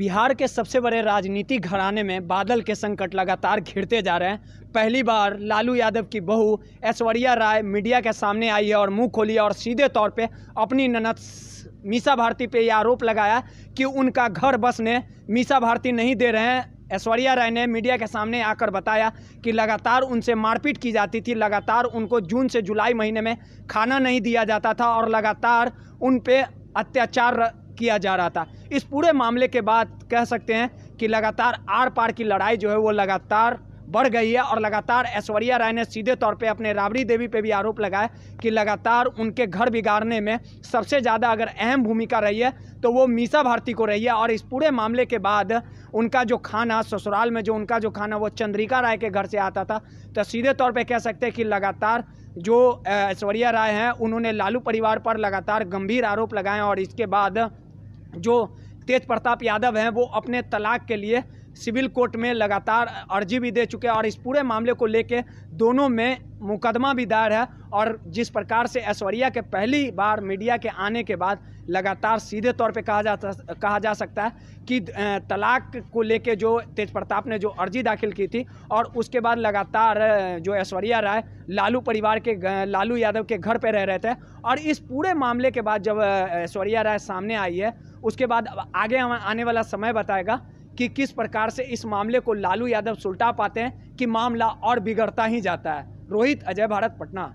बिहार के सबसे बड़े राजनीतिक घराने में बादल के संकट लगातार घिरते जा रहे हैं। पहली बार लालू यादव की बहू ऐश्वर्या राय मीडिया के सामने आई है और मुँह खोली और सीधे तौर पे अपनी ननद मीसा भारती पे यह आरोप लगाया कि उनका घर बसने मीसा भारती नहीं दे रहे हैं। ऐश्वर्या राय ने मीडिया के सामने आकर बताया कि लगातार उनसे मारपीट की जाती थी, लगातार उनको जून से जुलाई महीने में खाना नहीं दिया जाता था और लगातार उन पर अत्याचार किया जा रहा था। इस पूरे मामले के बाद कह सकते हैं कि लगातार आर पार की लड़ाई जो है वो लगातार बढ़ गई है और लगातार ऐश्वर्या राय ने सीधे तौर पे अपने राबड़ी देवी पे भी आरोप लगाया कि लगातार उनके घर बिगाड़ने में सबसे ज़्यादा अगर अहम भूमिका रही है तो वो मीसा भारती को रही है और इस पूरे मामले के बाद उनका जो खाना, ससुराल में जो उनका जो खाना, वो चंद्रिका राय के घर से आता था। तो सीधे तौर पर कह सकते हैं कि लगातार जो ऐश्वर्या राय हैं, उन्होंने लालू परिवार पर लगातार गंभीर आरोप लगाए और इसके बाद जो तेज प्रताप यादव हैं, वो अपने तलाक के लिए सिविल कोर्ट में लगातार अर्जी भी दे चुके हैं और इस पूरे मामले को लेके दोनों में मुकदमा भी दायर है और जिस प्रकार से ऐश्वर्या के पहली बार मीडिया के आने के बाद लगातार सीधे तौर पे कहा जा कहा जा सकता है कि तलाक को लेके जो तेज प्रताप ने जो अर्जी दाखिल की थी और उसके बाद लगातार जो ऐश्वर्या राय, लालू परिवार के लालू यादव के घर पे रह रहे थे और इस पूरे मामले के बाद जब ऐश्वर्या राय सामने आई है उसके बाद आगे आने वाला समय बताएगा कि किस प्रकार से इस मामले को लालू यादव सुलटा पाते हैं कि मामला और बिगड़ता ही जाता है। रोहित, अजय भारत, पटना।